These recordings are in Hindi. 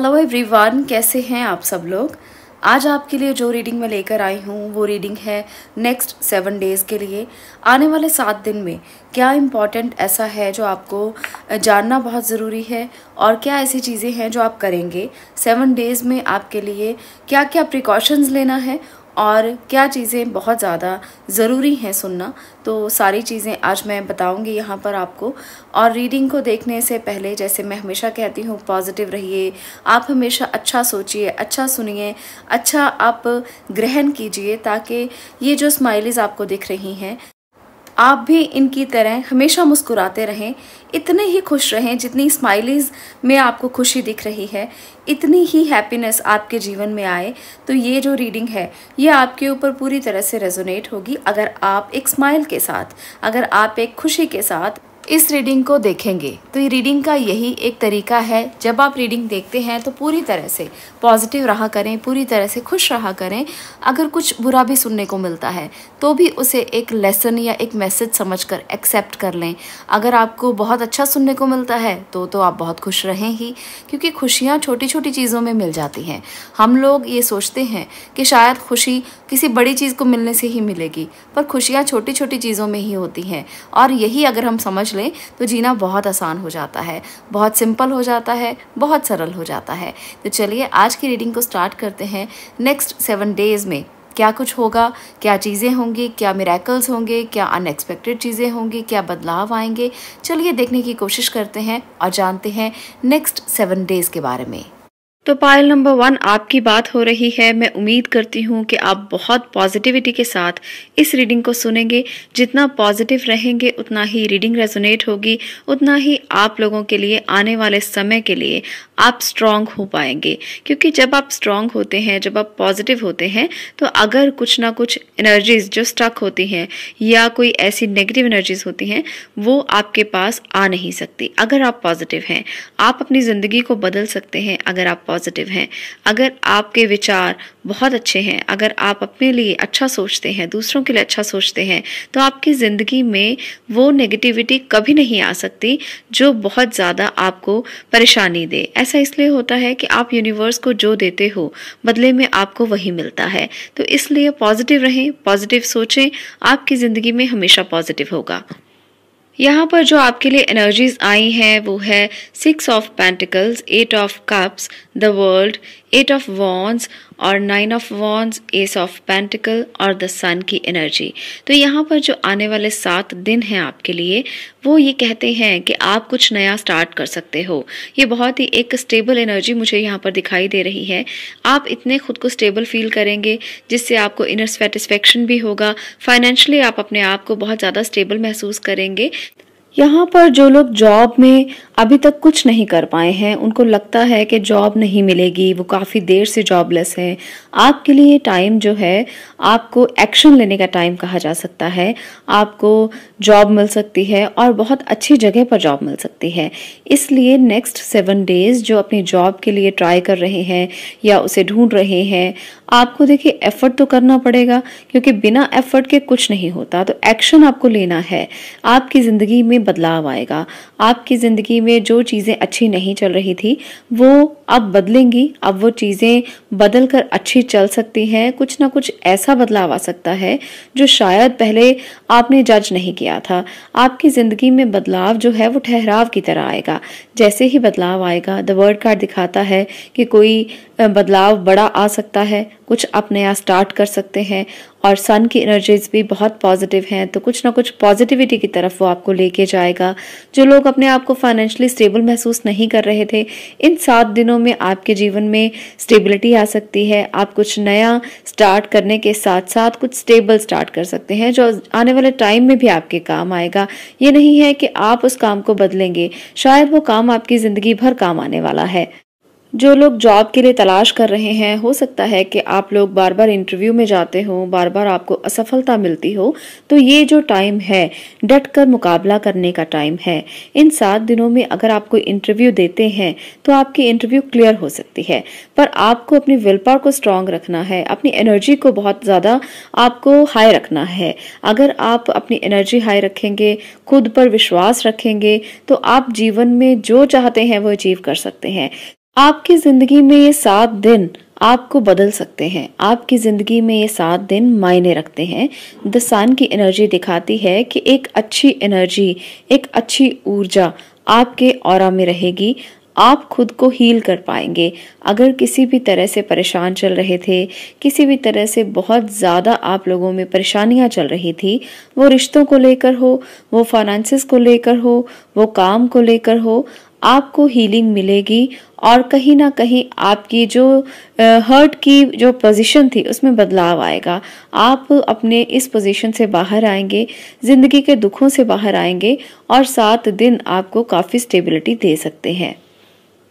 हेलो एवरीवन कैसे हैं आप सब लोग? आज आपके लिए जो रीडिंग मैं लेकर आई हूँ, वो रीडिंग है नेक्स्ट सेवन डेज़ के लिए। आने वाले सात दिन में क्या इंपॉर्टेंट ऐसा है जो आपको जानना बहुत ज़रूरी है और क्या ऐसी चीज़ें हैं जो आप करेंगे? सेवन डेज़ में आपके लिए क्या क्या प्रिकॉशंस लेना है और क्या चीज़ें बहुत ज़्यादा ज़रूरी हैं सुनना तो सारी चीज़ें आज मैं बताऊँगी यहाँ पर आपको। और रीडिंग को देखने से पहले, जैसे मैं हमेशा कहती हूँ पॉजिटिव रहिए, आप हमेशा अच्छा सोचिए अच्छा सुनिए अच्छा आप ग्रहण कीजिए, ताकि ये जो स्माइलीज़ आपको दिख रही हैं आप भी इनकी तरह हमेशा मुस्कुराते रहें, इतने ही खुश रहें जितनी स्माइलीज़ में आपको खुशी दिख रही है, इतनी ही हैप्पीनेस आपके जीवन में आए तो ये जो रीडिंग है, ये आपके ऊपर पूरी तरह से रेजोनेट होगी अगर आप एक स्माइल के साथ, अगर आप एक खुशी के साथ इस रीडिंग को देखेंगे। तो ये रीडिंग का यही एक तरीका है। जब आप रीडिंग देखते हैं तो पूरी तरह से पॉजिटिव रहा करें, पूरी तरह से खुश रहा करें। अगर कुछ बुरा भी सुनने को मिलता है तो भी उसे एक लेसन या एक मैसेज समझकर एक्सेप्ट कर लें। अगर आपको बहुत अच्छा सुनने को मिलता है तो तो आप बहुत खुश रहें ही, क्योंकि खुशियाँ छोटी छोटी चीज़ों में मिल जाती हैं। हम लोग ये सोचते हैं कि शायद खुशी किसी बड़ी चीज़ को मिलने से ही मिलेगी, पर खुशियाँ छोटी छोटी चीज़ों में ही होती हैं। और यही अगर हम समझ लें तो जीना बहुत आसान हो जाता है, बहुत सिंपल हो जाता है, बहुत सरल हो जाता है। तो चलिए, आज की रीडिंग को स्टार्ट करते हैं। नेक्स्ट सेवन डेज़ में क्या कुछ होगा, क्या चीज़ें होंगी, क्या मेरेकल्स होंगे, क्या अनएक्सपेक्टेड चीज़ें होंगी, क्या बदलाव आएँगे? चलिए देखने की कोशिश करते हैं और जानते हैं नेक्स्ट सेवन डेज़ के बारे में। तो पायल नंबर वन आपकी बात हो रही है। मैं उम्मीद करती हूँ कि आप बहुत पॉजिटिविटी के साथ इस रीडिंग को सुनेंगे। जितना पॉजिटिव रहेंगे, उतना ही रीडिंग रेजोनेट होगी। उतना ही आप लोगों के लिए, आने वाले समय के लिए आप स्ट्रांग हो पाएँगे। क्योंकि जब आप स्ट्रांग होते हैं, जब आप पॉजिटिव होते हैं तो अगर कुछ ना कुछ एनर्जीज जो स्टक होती हैं, या कोई ऐसी नेगेटिव एनर्जीज होती हैं, वो आपके पास आ नहीं सकती। अगर आप पॉजिटिव हैं, आप अपनी ज़िंदगी को बदल सकते हैं अगर आप पॉजिटिव हैं। अगर आपके विचार बहुत अच्छे हैं, अगर आप अपने लिए अच्छा सोचते हैं, दूसरों के लिए अच्छा सोचते हैं तो आपकी ज़िंदगी में वो नेगेटिविटी कभी नहीं आ सकती जो बहुत ज़्यादा आपको परेशानी दे। ऐसा इसलिए होता है कि आप यूनिवर्स को जो देते हो, बदले में आपको वही मिलता है। तो इसलिए पॉजिटिव रहें पॉजिटिव सोचें, आपकी ज़िंदगी में हमेशा पॉजिटिव होगा। यहाँ पर जो आपके लिए एनर्जीज आई हैं, वो है six of pentacles eight of cups the world eight of wands और nine of wands ace of pentacle और द सन की एनर्जी तो यहाँ पर जो आने वाले सात दिन हैं आपके लिए, वो ये कहते हैं कि आप कुछ नया स्टार्ट कर सकते हो। ये बहुत ही एक स्टेबल एनर्जी मुझे यहाँ पर दिखाई दे रही है। आप इतने खुद को स्टेबल फील करेंगे, जिससे आपको इनर सेटिस्फेक्शन भी होगा। फाइनेंशली आप अपने आप को बहुत ज़्यादा स्टेबल महसूस करेंगे। यहाँ पर जो लोग जॉब में अभी तक कुछ नहीं कर पाए हैं, उनको लगता है कि जॉब नहीं मिलेगी, वो काफ़ी देर से जॉबलेस हैं। आपके लिए टाइम जो है, आपको एक्शन लेने का टाइम कहा जा सकता है। आपको जॉब मिल सकती है और बहुत अच्छी जगह पर जॉब मिल सकती है। इसलिए नेक्स्ट सेवन डेज़ जो अपनी जॉब के लिए ट्राई कर रहे हैं या उसे ढूंढ रहे हैं, आपको देखिए एफर्ट तो करना पड़ेगा, क्योंकि बिना एफर्ट के कुछ नहीं होता। तो एक्शन आपको लेना है। आपकी ज़िंदगी में बदलाव आएगा। आपकी ज़िंदगी में जो चीज़ें अच्छी नहीं चल रही थी, वो अब बदलेंगी। अब वो चीज़ें बदल कर अच्छी चल सकती हैं। कुछ ना कुछ ऐसा बदलाव आ सकता है, जो शायद पहले आपने जज नहीं किया था। आपकी ज़िंदगी में बदलाव जो है, वो ठहराव की तरह आएगा। जैसे ही बदलाव आएगा द वर्ड कार्ड दिखाता है कि कोई बदलाव बड़ा आ सकता है। कुछ आप नया स्टार्ट कर सकते हैं और सन की एनर्जीज भी बहुत पॉजिटिव हैं तो कुछ ना कुछ पॉजिटिविटी की तरफ़ वो आपको लेके जाएगा। जो लोग अपने आप को फाइनेंशियली स्टेबल महसूस नहीं कर रहे थे, इन सात दिनों में आपके जीवन में स्टेबिलिटी आ सकती है। आप कुछ नया स्टार्ट करने के साथ साथ कुछ स्टेबल स्टार्ट कर सकते हैं, जो आने वाले टाइम में भी आपके काम आएगा। ये नहीं है कि आप उस काम को बदलेंगे, शायद वो काम आपकी ज़िंदगी भर काम आने वाला है। जो लोग जॉब के लिए तलाश कर रहे हैं, हो सकता है कि आप लोग बार बार इंटरव्यू में जाते हो बार बार आपको असफलता मिलती हो तो ये जो टाइम है, डट कर मुकाबला करने का टाइम है। इन सात दिनों में अगर आप कोई इंटरव्यू देते हैं तो आपकी इंटरव्यू क्लियर हो सकती है। पर आपको अपनी विल पावर को स्ट्रांग रखना है, अपनी एनर्जी को बहुत ज़्यादा आपको हाई रखना है। अगर आप अपनी एनर्जी हाई रखेंगे, खुद पर विश्वास रखेंगे तो आप जीवन में जो चाहते हैं, वो अचीव कर सकते हैं। आपकी ज़िंदगी में ये सात दिन आपको बदल सकते हैं। आपकी ज़िंदगी में ये सात दिन मायने रखते हैं। द सन की एनर्जी दिखाती है कि एक अच्छी एनर्जी, एक अच्छी ऊर्जा आपके और में रहेगी। आप खुद को हील कर पाएँगे। अगर किसी भी तरह से परेशान चल रहे थे, किसी भी तरह से बहुत ज़्यादा आप लोगों में परेशानियाँ चल रही थी, वो रिश्तों को लेकर हो, वो फाइनेंसिस को लेकर हो, वो काम को लेकर हो आपको हीलिंग मिलेगी और कहीं ना कहीं आपकी जो हर्ट की जो पोजीशन थी, उसमें बदलाव आएगा। आप अपने इस पोजीशन से बाहर आएँगे, ज़िंदगी के दुखों से बाहर आएँगे और सात दिन आपको काफ़ी स्टेबिलिटी दे सकते हैं।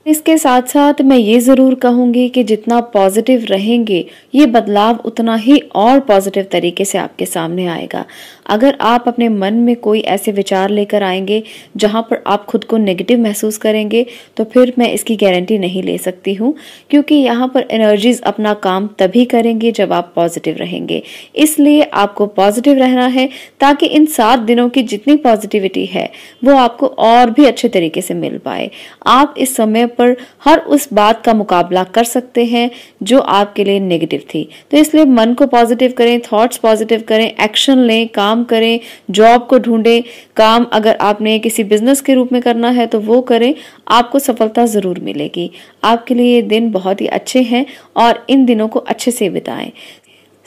इसके साथ साथ मैं ये ज़रूर कहूँगी कि जितना पॉजिटिव रहेंगे, ये बदलाव उतना ही और पॉजिटिव तरीके से आपके सामने आएगा। अगर आप अपने मन में कोई ऐसे विचार लेकर आएँगे जहाँ पर आप खुद को नेगेटिव महसूस करेंगे तो फिर मैं इसकी गारंटी नहीं ले सकती हूँ, क्योंकि यहाँ पर एनर्जीज अपना काम तभी करेंगे जब आप पॉजिटिव रहेंगे। इसलिए आपको पॉजिटिव रहना है, ताकि इन सात दिनों की जितनी पॉजिटिविटी है, वो आपको और भी अच्छे तरीके से मिल पाए। आप इस समय पर हर उस बात का मुकाबला कर सकते हैं जो आपके लिए नेगेटिव थी। तो इसलिए मन को पॉजिटिव करें थॉट्स पॉजिटिव करें एक्शन लें, काम करें जॉब को ढूंढें, काम अगर आपने किसी बिज़नेस के रूप में करना है तो वो करें, आपको सफलता ज़रूर मिलेगी। आपके लिए ये दिन बहुत ही अच्छे हैं और इन दिनों को अच्छे से बिताएँ।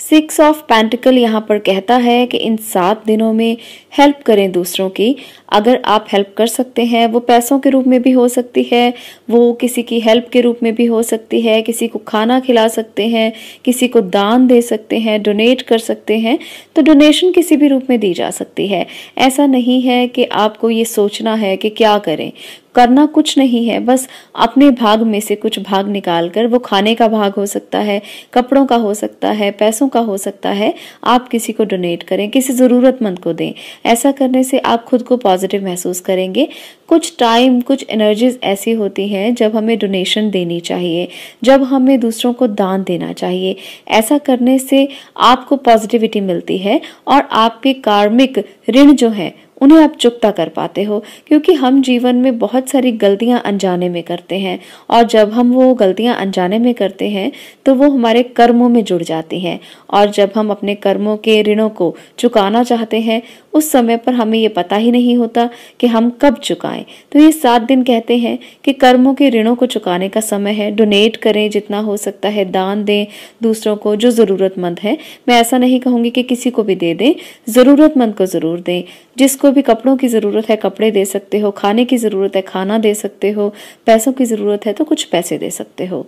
सिक्स ऑफ़ पेंटिकल यहाँ पर कहता है कि इन सात दिनों में हेल्प करें दूसरों की। अगर आप हेल्प कर सकते हैं, वो पैसों के रूप में भी हो सकती है, वो किसी की हेल्प के रूप में भी हो सकती है, किसी को खाना खिला सकते हैं, किसी को दान दे सकते हैं डोनेट कर सकते हैं तो डोनेशन किसी भी रूप में दी जा सकती है। ऐसा नहीं है कि आपको ये सोचना है कि क्या करें। करना कुछ नहीं है। बस अपने भाग में से कुछ भाग निकाल कर वो खाने का भाग हो सकता है, कपड़ों का हो सकता है, पैसों का हो सकता है, आप किसी को डोनेट करें, किसी ज़रूरतमंद को दें। ऐसा करने से आप खुद को पॉजिटिव महसूस करेंगे। कुछ टाइम कुछ एनर्जीज ऐसी होती हैं जब हमें डोनेशन देनी चाहिए, जब हमें दूसरों को दान देना चाहिए। ऐसा करने से आपको पॉजिटिविटी मिलती है और आपके कार्मिक ऋण जो है उन्हें आप चुकता कर पाते हो, क्योंकि हम जीवन में बहुत सारी गलतियाँ अनजाने में करते हैं। और जब हम वो गलतियाँ अनजाने में करते हैं तो वो हमारे कर्मों में जुड़ जाती हैं। और जब हम अपने कर्मों के ऋणों को चुकाना चाहते हैं उस समय पर हमें ये पता ही नहीं होता कि हम कब चुकाएँ। तो ये सात दिन कहते हैं कि कर्मों के ऋणों को चुकाने का समय है। डोनेट करें, जितना हो सकता है दान दें दूसरों को जो ज़रूरतमंद है। मैं ऐसा नहीं कहूँगी कि किसी को भी दे दें। ज़रूरतमंद को ज़रूर दें। जिसको भी कपड़ों की ज़रूरत है, कपड़े दे सकते हो, खाने की ज़रूरत है, खाना दे सकते हो, पैसों की ज़रूरत है तो कुछ पैसे दे सकते हो।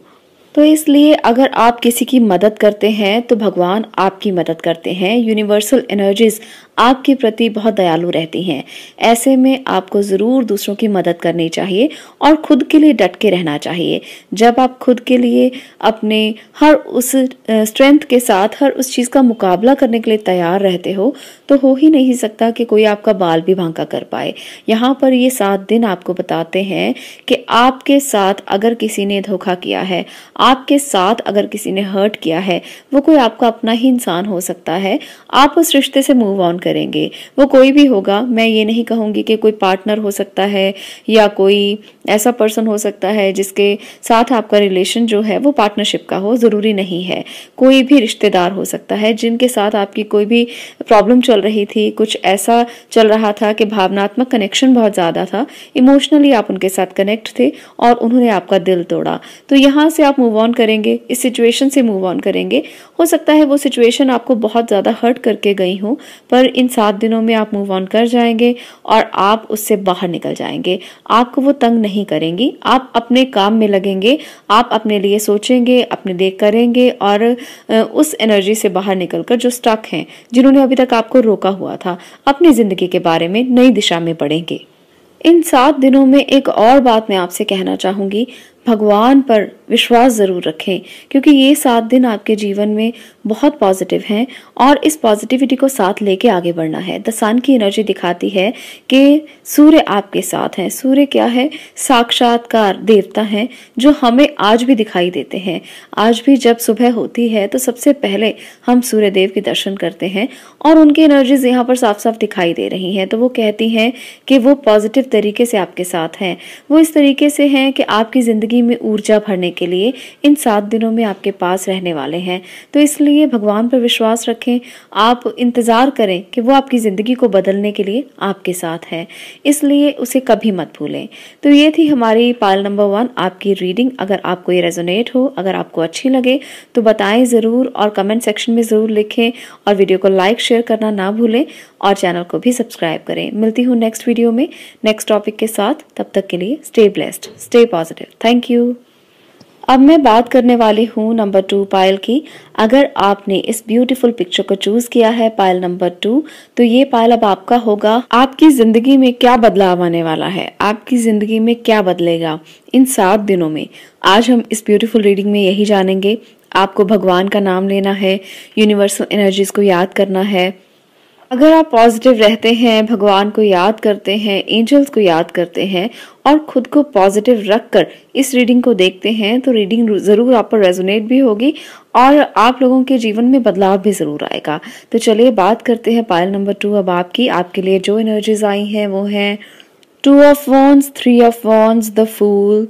तो इसलिए अगर आप किसी की मदद करते हैं तो भगवान आपकी मदद करते हैं। यूनिवर्सल एनर्जीज आपके प्रति बहुत दयालु रहती हैं। ऐसे में आपको ज़रूर दूसरों की मदद करनी चाहिए और खुद के लिए डट के रहना चाहिए। जब आप खुद के लिए अपने हर उस स्ट्रेंथ के साथ हर उस चीज़ का मुकाबला करने के लिए तैयार रहते हो तो हो ही नहीं सकता कि कोई आपका बाल भी भांका कर पाए। यहाँ पर ये सात दिन आपको बताते हैं कि आपके साथ अगर किसी ने धोखा किया है, आपके साथ अगर किसी ने हर्ट किया है, वो कोई आपका अपना ही इंसान हो सकता है। आप उस रिश्ते से मूव ऑन करेंगे। वो कोई भी होगा, मैं ये नहीं कहूँगी कि कोई पार्टनर हो सकता है या कोई ऐसा पर्सन हो सकता है जिसके साथ आपका रिलेशन जो है वो पार्टनरशिप का हो, ज़रूरी नहीं है। कोई भी रिश्तेदार हो सकता है जिनके साथ आपकी कोई भी प्रॉब्लम चल रही थी, कुछ ऐसा चल रहा था कि भावनात्मक कनेक्शन बहुत ज़्यादा था इमोशनली आप उनके साथ कनेक्ट थे और उन्होंने आपका दिल तोड़ा। तो यहाँ से आप मूव ऑन करेंगे, इस सिचुएशन से मूव ऑन करेंगे। हो सकता है वो सिचुएशन आपको बहुत ज़्यादा हर्ट करके गई हो, पर इन सात दिनों में आप मूव ऑन कर जाएँगे और आप उससे बाहर निकल जाएँगे। आपको वो तंग नहीं करेंगी। आप अपने काम में लगेंगे, आप अपने लिए सोचेंगे, अपने लिए करेंगे और उस एनर्जी से बाहर निकलकर जो स्टक हैं, जिन्होंने अभी तक आपको रोका हुआ था, अपनी ज़िंदगी के बारे में नई दिशा में बढ़ेंगे इन सात दिनों में एक और बात मैं आपसे कहना चाहूँगी। भगवान पर विश्वास ज़रूर रखें, क्योंकि ये सात दिन आपके जीवन में बहुत पॉजिटिव हैं और इस पॉजिटिविटी को साथ लेके आगे बढ़ना है। द सन की एनर्जी दिखाती है कि सूर्य आपके साथ हैं। सूर्य क्या है? साक्षात्कार देवता हैं, जो हमें आज भी दिखाई देते हैं। आज भी जब सुबह होती है तो सबसे पहले हम सूर्य देव के दर्शन करते हैं और उनकी एनर्जीज यहाँ पर साफ़ साफ़ दिखाई दे रही हैं। तो वो कहती हैं कि वो पॉजिटिव तरीके से आपके साथ हैं। वो इस तरीके से हैं कि आपकी ज़िंदगी में ऊर्जा भरने के लिए इन सात दिनों में आपके पास रहने वाले हैं। तो इसलिए भगवान पर विश्वास रखें। आप इंतज़ार करें कि वो आपकी ज़िंदगी को बदलने के लिए आपके साथ है। इसलिए उसे कभी मत भूलें। तो ये थी हमारी पाल नंबर वन, आपकी रीडिंग। अगर आपको ये रेजोनेट हो, अगर आपको अच्छी लगे तो बताएँ ज़रूर और कमेंट सेक्शन में ज़रूर लिखें और वीडियो को लाइक, शेयर करना ना भूलें और चैनल को भी सब्सक्राइब करें। मिलती हूँ नेक्स्ट वीडियो में, नेक्स्ट टॉपिक के साथ। तब तक के लिए stay blessed stay positive thank you अब मैं बात करने वाली हूँ नंबर टू पायल की। अगर आपने इस ब्यूटीफुल पिक्चर को चूज़ किया है पायल नंबर टू तो ये पायल अब आपका होगा। आपकी ज़िंदगी में क्या बदलाव आने वाला है? आपकी ज़िंदगी में क्या बदलेगा इन सात दिनों में? आज हम इस ब्यूटीफुल रीडिंग में यही जानेंगे। आपको भगवान का नाम लेना है यूनिवर्सल एनर्जीज को याद करना है। अगर आप पॉजिटिव रहते हैं, भगवान को याद करते हैं एंजल्स को याद करते हैं और खुद को पॉजिटिव रखकर इस रीडिंग को देखते हैं तो रीडिंग ज़रूर आप पर रेजोनेट भी होगी और आप लोगों के जीवन में बदलाव भी ज़रूर आएगा। तो चलिए बात करते हैं पायल नंबर टू अब आपकी। आपके लिए जो एनर्जीज आई हैं, वो हैं two of wands three of wands the fool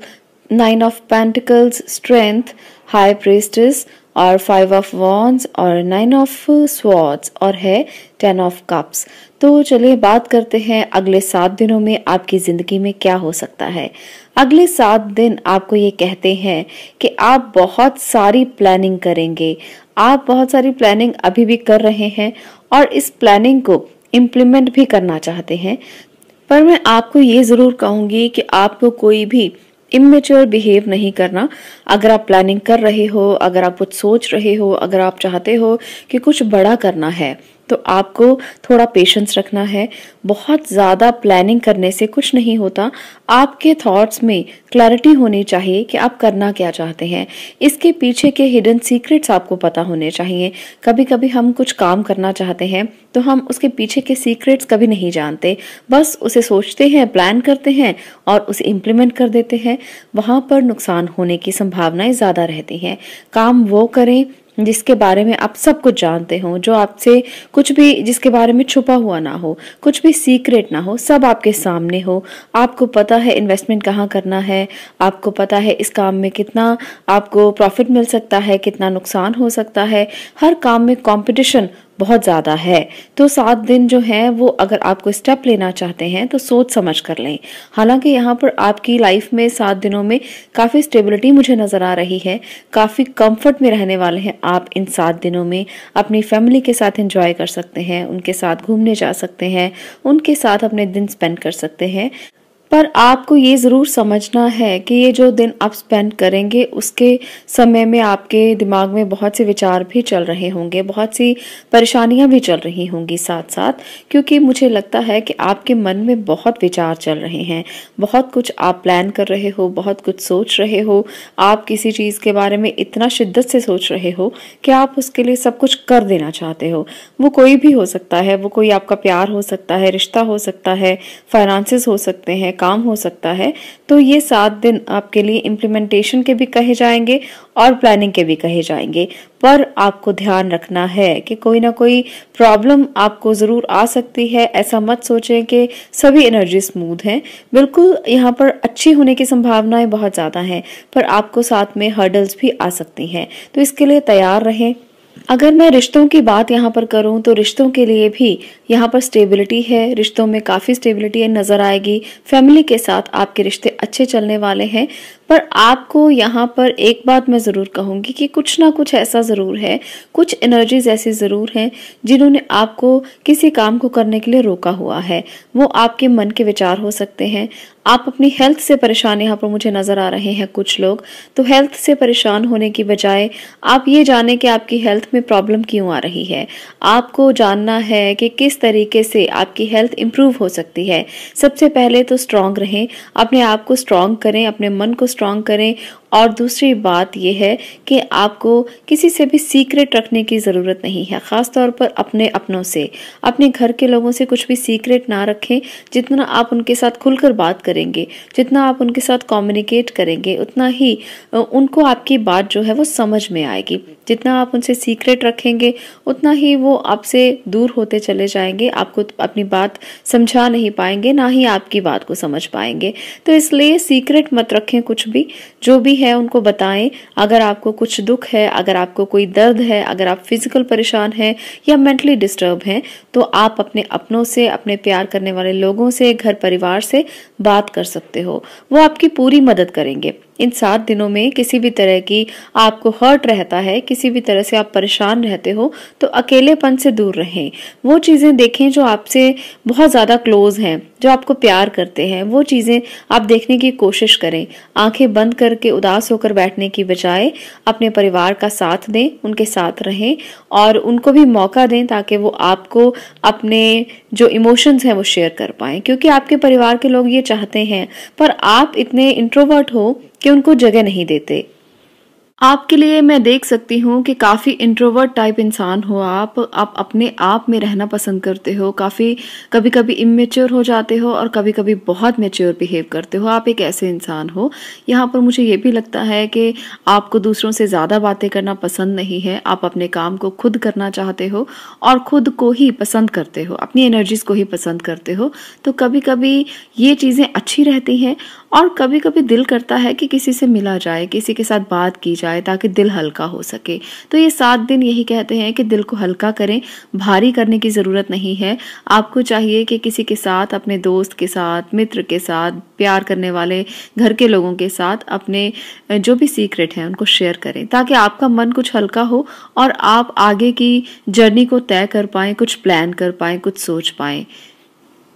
nine of pentacles strength high priestess और फाइव ऑफ़ वॉन्स और नाइन ऑफ़ स्वाड्स और है टेन ऑफ़ कप्स तो चलिए बात करते हैं अगले सात दिनों में आपकी ज़िंदगी में क्या हो सकता है। अगले सात दिन आपको ये कहते हैं कि आप बहुत सारी प्लानिंग करेंगे। आप बहुत सारी प्लानिंग अभी भी कर रहे हैं और इस प्लानिंग को इम्प्लीमेंट भी करना चाहते हैं। पर मैं आपको ये ज़रूर कहूँगी कि आपको कोई भी इमेच्योर बिहेव नहीं करना। अगर आप प्लानिंग कर रहे हो, अगर आप कुछ सोच रहे हो, अगर आप चाहते हो कि कुछ बड़ा करना है तो आपको थोड़ा पेशेंस रखना है। बहुत ज़्यादा प्लानिंग करने से कुछ नहीं होता। आपके थॉट्स में क्लैरिटी होनी चाहिए कि आप करना क्या चाहते हैं। इसके पीछे के हिडन सीक्रेट्स आपको पता होने चाहिए। कभी कभी हम कुछ काम करना चाहते हैं तो हम उसके पीछे के सीक्रेट्स कभी नहीं जानते। बस उसे सोचते हैं प्लान करते हैं और उसे इम्प्लीमेंट कर देते हैं। वहाँ पर नुकसान होने की संभावनाएँ ज़्यादा रहती हैं। काम वो करें जिसके बारे में आप सब कुछ जानते हो, जो आपसे कुछ भी, जिसके बारे में छुपा हुआ ना हो, कुछ भी सीक्रेट ना हो, सब आपके सामने हो। आपको पता है इन्वेस्टमेंट कहाँ करना है, आपको पता है इस काम में कितना आपको प्रॉफिट मिल सकता है, कितना नुकसान हो सकता है। हर काम में कंपटीशन बहुत ज़्यादा है। तो सात दिन जो है, वो अगर आपको स्टेप लेना चाहते हैं तो सोच समझ कर लें। हालाँकि यहाँ पर आपकी लाइफ में सात दिनों में काफ़ी स्टेबिलिटी मुझे नज़र आ रही है। काफ़ी कंफर्ट में रहने वाले हैं आप इन सात दिनों में। अपनी फैमिली के साथ एंजॉय कर सकते हैं, उनके साथ घूमने जा सकते हैं, उनके साथ अपने दिन स्पेंड कर सकते हैं। पर आपको ये ज़रूर समझना है कि ये जो दिन आप स्पेंड करेंगे, उसके समय में आपके दिमाग में बहुत से विचार भी चल रहे होंगे, बहुत सी परेशानियाँ भी चल रही होंगी साथ साथ क्योंकि मुझे लगता है कि आपके मन में बहुत विचार चल रहे हैं। बहुत कुछ आप प्लान कर रहे हो, बहुत कुछ सोच रहे हो, आप किसी चीज़ के बारे में इतना शिद्दत से सोच रहे हो कि आप उसके लिए सब कुछ कर देना चाहते हो। वो कोई भी हो सकता है, वो कोई आपका प्यार हो सकता है, रिश्ता हो सकता है फाइनेंसिस हो सकते हैं काम हो सकता है तो ये सात दिन आपके लिए इम्प्लीमेंटेशन के भी कहे जाएँगे और प्लानिंग के भी कहे जाएँगे। पर आपको ध्यान रखना है कि कोई ना कोई प्रॉब्लम आपको ज़रूर आ सकती है, ऐसा मत सोचें कि सभी एनर्जी स्मूथ हैं। बिल्कुल यहाँ पर अच्छी होने की संभावनाएँ बहुत ज़्यादा हैं, पर आपको साथ में हर्डल्स भी आ सकती हैं। तो इसके लिए तैयार रहें। अगर मैं रिश्तों की बात यहाँ पर करूँ तो रिश्तों के लिए भी यहाँ पर स्टेबिलिटी है। रिश्तों में काफ़ी स्टेबिलिटी नज़र आएगी। फैमिली के साथ आपके रिश्ते अच्छे चलने वाले हैं। पर आपको यहाँ पर एक बात मैं ज़रूर कहूँगी कि कुछ ना कुछ ऐसा ज़रूर है। कुछ एनर्जीज ऐसी ज़रूर हैं जिन्होंने आपको किसी काम को करने के लिए रोका हुआ है। वो आपके मन के विचार हो सकते हैं। आप अपनी हेल्थ से परेशान, यहाँ पर मुझे नज़र आ रहे हैं कुछ लोग तो हेल्थ से परेशान होने की बजाय आप ये जाने कि आपकी हेल्थ में प्रॉब्लम क्यों आ रही है। आपको जानना है कि किस तरीके से आपकी हेल्थ इम्प्रूव हो सकती है। सबसे पहले तो स्ट्रांग रहें, अपने आप को स्ट्रांग करें, अपने मन को स्ट्रांग करें और दूसरी बात यह है कि आपको किसी से भी सीक्रेट रखने की ज़रूरत नहीं है ख़ास तौर पर अपने अपनों से। अपने घर के लोगों से कुछ भी सीक्रेट ना रखें, जितना आप उनके साथ खुलकर बात करेंगे, जितना आप उनके साथ कम्युनिकेट करेंगे, उतना ही उनको आपकी बात जो है वो समझ में आएगी। जितना आप उनसे सीक्रेट रखेंगे, उतना ही वो आपसे दूर होते चले जाएँगे आपको अपनी बात समझा नहीं पाएँगे, ना ही आपकी बात को समझ पाएँगे। तो इसलिए सीक्रेट मत रखें कुछ भी, जो भी है उनको बताएँ, अगर आपको कुछ दुख है, अगर आपको कोई दर्द है, अगर आप फ़िज़िकल परेशान हैं या मेंटली डिस्टर्ब हैं तो आप अपने अपनों से, अपने प्यार करने वाले लोगों से घर परिवार से बात कर सकते हो। वो आपकी पूरी मदद करेंगे। इन सात दिनों में किसी भी तरह की आपको हर्ट रहता है, किसी भी तरह से आप परेशान रहते हो तो अकेलेपन से दूर रहें। वो चीज़ें देखें जो आपसे बहुत ज़्यादा क्लोज हैं, जो आपको प्यार करते हैं, वो चीज़ें आप देखने की कोशिश करें। आँखें बंद करके उदास होकर बैठने की बजाय अपने परिवार का साथ दें, उनके साथ रहें और उनको भी मौका दें ताकि वो आपको अपने जो इमोशंस हैं वो शेयर कर पाएँ। क्योंकि आपके परिवार के लोग ये चाहते हैं, पर आप इतने इंट्रोवर्ट हो कि उनको जगह नहीं देते। आपके लिए मैं देख सकती हूँ कि काफ़ी इंट्रोवर्ट टाइप इंसान हो आप। आप अपने आप में रहना पसंद करते हो, काफ़ी कभी कभी इमेच्योर हो जाते हो और कभी कभी बहुत मेच्योर बिहेव करते हो। आप एक ऐसे इंसान हो। यहाँ पर मुझे ये भी लगता है कि आपको दूसरों से ज़्यादा बातें करना पसंद नहीं है। आप अपने काम को खुद करना चाहते हो और खुद को ही पसंद करते हो, अपनी एनर्जीज़ को ही पसंद करते हो। तो कभी कभी ये चीज़ें अच्छी रहती हैं और कभी कभी दिल करता है कि किसी से मिला जाए, किसी के साथ बात की जाए ताकि दिल हल्का हो सके। तो ये सात दिन यही कहते हैं कि दिल को हल्का करें, भारी करने की ज़रूरत नहीं है। आपको चाहिए कि किसी के साथ, अपने दोस्त के साथ, मित्र के साथ, प्यार करने वाले, घर के लोगों के साथ अपने जो भी सीक्रेट हैं उनको शेयर करें ताकि आपका मन कुछ हल्का हो और आप आगे की जर्नी को तय कर पाएँ, कुछ प्लान कर पाएँ, कुछ सोच पाएँ।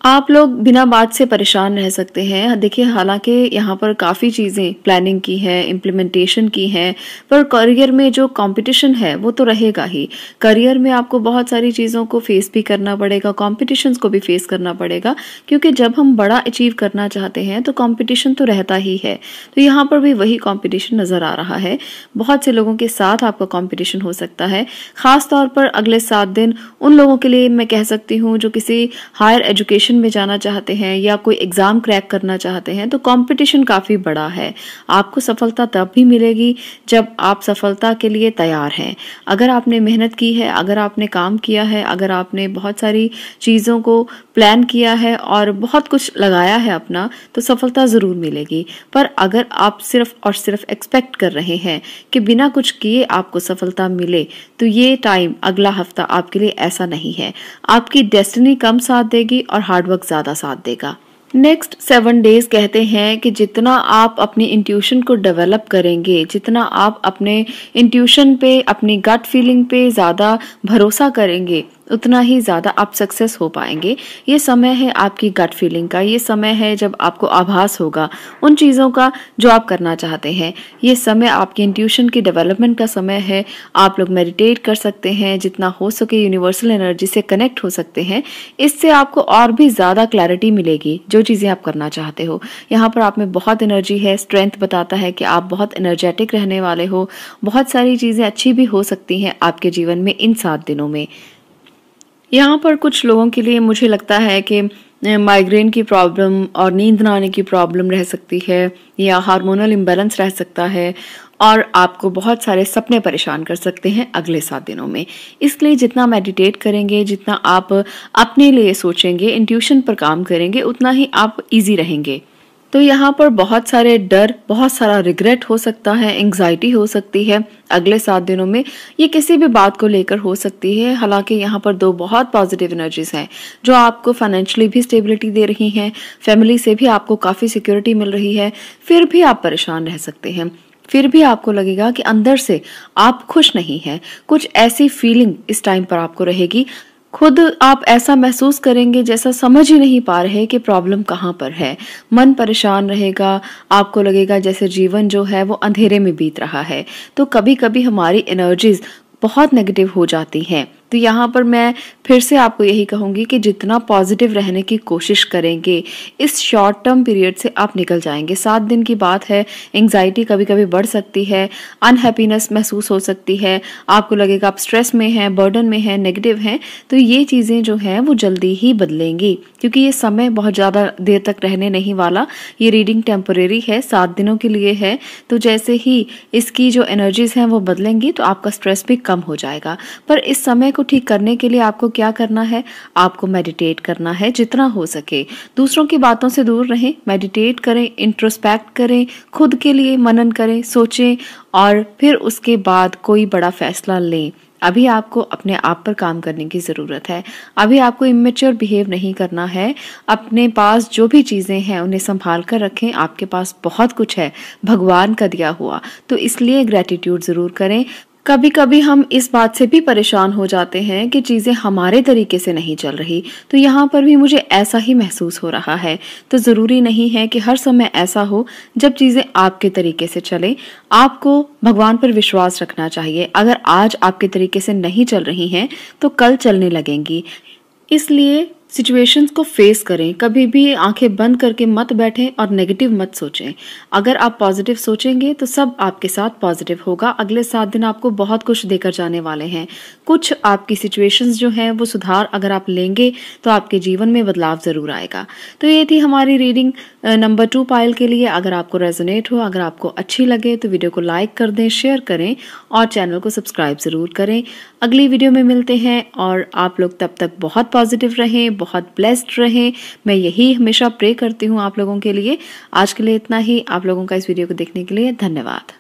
आप लोग बिना बात से परेशान रह सकते हैं। देखिए, हालाँकि यहाँ पर काफ़ी चीज़ें प्लानिंग की है इम्प्लीमेंटेशन की है, पर करियर में जो कंपटीशन है, वो तो रहेगा ही। करियर में आपको बहुत सारी चीज़ों को फेस भी करना पड़ेगा कॉम्पिटिशन को भी फेस करना पड़ेगा, क्योंकि जब हम बड़ा अचीव करना चाहते हैं तो कॉम्पिटिशन तो रहता ही है। तो यहाँ पर भी वही कॉम्पिटिशन नज़र आ रहा है। बहुत से लोगों के साथ आपका कॉम्पिटिशन हो सकता है। ख़ास तौर पर अगले सात दिन, उन लोगों के लिए मैं कह सकती हूँ जो किसी हायर एजुकेशन एजुकेशन में जाना चाहते हैं या कोई एग्ज़ाम क्रैक करना चाहते हैं तो कंपटीशन काफ़ी बड़ा है। आपको सफलता तब भी मिलेगी जब आप सफलता के लिए तैयार हैं। अगर आपने मेहनत की है, अगर आपने काम किया है, अगर आपने बहुत सारी चीज़ों को प्लान किया है और बहुत कुछ लगाया है अपना तो सफलता ज़रूर मिलेगी। पर अगर आप सिर्फ़ और सिर्फ़ एक्सपेक्ट कर रहे हैं कि बिना कुछ किए आपको सफलता मिले तो ये टाइम अगला हफ़्ता आपके लिए ऐसा नहीं है। आपकी डेस्टिनी कम साथ देगी और हार्ड हार्डवर्क ज़्यादा साथ देगा। नेक्स्ट सेवन डेज़ कहते हैं कि जितना आप अपनी इंट्यूशन को डेवलप करेंगे, जितना आप अपने इंट्यूशन पे, अपनी गट फीलिंग पे ज़्यादा भरोसा करेंगे उतना ही ज़्यादा आप सक्सेस हो पाएँगे। ये समय है आपकी गट फीलिंग का। ये समय है जब आपको आभास होगा। उन चीज़ों का जो आप करना चाहते हैं। ये समय आपकी इंट्यूशन की डेवलपमेंट का समय है। आप लोग मेडिटेट कर सकते हैं। जितना हो सके यूनिवर्सल एनर्जी से कनेक्ट हो सकते हैं। इससे आपको और भी ज़्यादा क्लैरिटी मिलेगी, जो चीज़ें आप करना चाहते हो। यहाँ पर आप में बहुत एनर्जी है। स्ट्रेंथ बताता है कि आप बहुत एनर्जेटिक रहने वाले हो। बहुत सारी चीज़ें अच्छी भी हो सकती हैं आपके जीवन में इन सात दिनों में। यहाँ पर कुछ लोगों के लिए मुझे लगता है कि माइग्रेन की प्रॉब्लम और नींद ना आने की प्रॉब्लम रह सकती है, या हार्मोनल इम्बेलेंस रह सकता है, और आपको बहुत सारे सपने परेशान कर सकते हैं अगले सात दिनों में। इसलिए जितना मेडिटेट करेंगे, जितना आप अपने लिए सोचेंगे इंट्यूशन पर काम करेंगे, उतना ही आप इजी रहेंगे। तो यहाँ पर बहुत सारे डर, बहुत सारा रिग्रेट हो सकता है एंग्जाइटी हो सकती है। अगले सात दिनों में ये किसी भी बात को लेकर हो सकती है। हालाँकि यहाँ पर दो बहुत पॉजिटिव एनर्जीज हैं, जो आपको फाइनेंशियली भी स्टेबिलिटी दे रही हैं फैमिली से भी आपको काफ़ी सिक्योरिटी मिल रही है, फिर भी आप परेशान रह सकते हैं। फिर भी आपको लगेगा कि अंदर से आप खुश नहीं हैं। कुछ ऐसी फीलिंग इस टाइम पर आपको रहेगी खुद आप ऐसा महसूस करेंगे जैसा समझ ही नहीं पा रहे कि प्रॉब्लम कहाँ पर है। मन परेशान रहेगा, आपको लगेगा जैसे जीवन जो है वो अंधेरे में बीत रहा है। तो कभी कभी हमारी एनर्जीज बहुत नेगेटिव हो जाती हैं। तो यहाँ पर मैं फिर से आपको यही कहूँगी कि जितना पॉजिटिव रहने की कोशिश करेंगे, इस शॉर्ट टर्म पीरियड से आप निकल जाएँगे। सात दिन की बात है एंग्जाइटी कभी कभी बढ़ सकती है अनहैप्पीनेस महसूस हो सकती है, आपको लगेगा आप स्ट्रेस में हैं बर्डन में हैं नेगेटिव हैं तो ये चीज़ें जो हैं वो जल्दी ही बदलेंगी, क्योंकि ये समय बहुत ज़्यादा देर तक रहने नहीं वाला, ये रीडिंग टेम्परेरी है, सात दिनों के लिए है तो जैसे ही इसकी जो एनर्जीज हैं वो बदलेंगी तो आपका स्ट्रेस भी कम हो जाएगा। पर इस समय को ठीक करने के लिए आपको क्या करना है? आपको मेडिटेट करना है, जितना हो सके। दूसरों की बातों से दूर रहें मेडिटेट करें इंट्रोस्पेक्ट करें, खुद के लिए मनन करें, सोचें, और फिर उसके बाद कोई बड़ा फैसला लें। अभी आपको अपने आप पर काम करने की ज़रूरत है। अभी आपको इमेच्योर बिहेव नहीं करना है। अपने पास जो भी चीज़ें हैं, उन्हें संभाल कर रखें। आपके पास बहुत कुछ है। भगवान का दिया हुआ। तो इसलिए ग्रेटिट्यूड ज़रूर करें। कभी कभी हम इस बात से भी परेशान हो जाते हैं कि चीज़ें हमारे तरीके से नहीं चल रही। तो यहाँ पर भी मुझे ऐसा ही महसूस हो रहा है। तो ज़रूरी नहीं है कि हर समय ऐसा हो जब चीज़ें आपके तरीके से चले। आपको भगवान पर विश्वास रखना चाहिए। अगर आज आपके तरीके से नहीं चल रही हैं तो कल चलने लगेंगी। इसलिए सिचुएशंस को फेस करें, कभी भी आँखें बंद करके मत बैठें और नेगेटिव मत सोचें। अगर आप पॉजिटिव सोचेंगे तो सब आपके साथ पॉजिटिव होगा। अगले सात दिन आपको बहुत कुछ देकर जाने वाले हैं। कुछ आपकी सिचुएशंस जो हैं, वो सुधार अगर आप लेंगे तो आपके जीवन में बदलाव ज़रूर आएगा। तो ये थी हमारी रीडिंग नंबर टू पायल के लिए। अगर आपको रेजोनेट हो अगर आपको अच्छी लगे तो वीडियो को लाइक कर दें शेयर करें और चैनल को सब्सक्राइब ज़रूर करें। अगली वीडियो में मिलते हैं और आप लोग तब तक बहुत पॉजिटिव रहें, बहुत ब्लेस्ड रहें। मैं यही हमेशा प्रे करती हूँ आप लोगों के लिए। आज के लिए इतना ही। आप लोगों का इस वीडियो को देखने के लिए धन्यवाद।